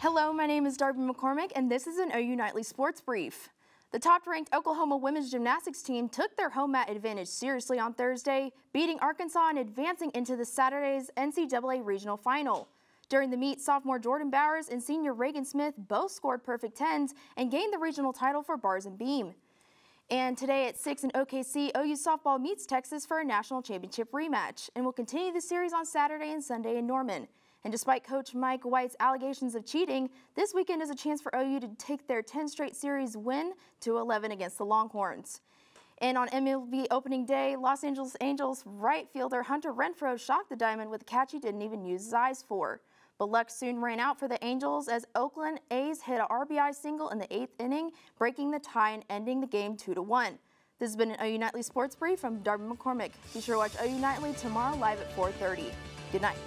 Hello, my name is Darby McCormick, and this is an OU Nightly Sports Brief. The top-ranked Oklahoma women's gymnastics team took their home mat advantage seriously on Thursday, beating Arkansas and advancing into the Saturday's NCAA Regional Final. During the meet, sophomore Jordan Bowers and senior Ragan Smith both scored perfect tens and gained the regional title for bars and beam. And today at 6 in OKC, OU softball meets Texas for a national championship rematch and will continue the series on Saturday and Sunday in Norman. And despite Coach Mike White's allegations of cheating, this weekend is a chance for OU to take their 10 straight series win to 11 against the Longhorns. And on MLB opening day, Los Angeles Angels right fielder Hunter Renfroe shocked the diamond with a catch he didn't even use his eyes for. But luck soon ran out for the Angels as Oakland A's hit a RBI single in the eighth inning, breaking the tie and ending the game 2-1. This has been an OU Nightly Sports Brief from Darby McCormick. Be sure to watch OU Nightly tomorrow live at 4.30. Good night.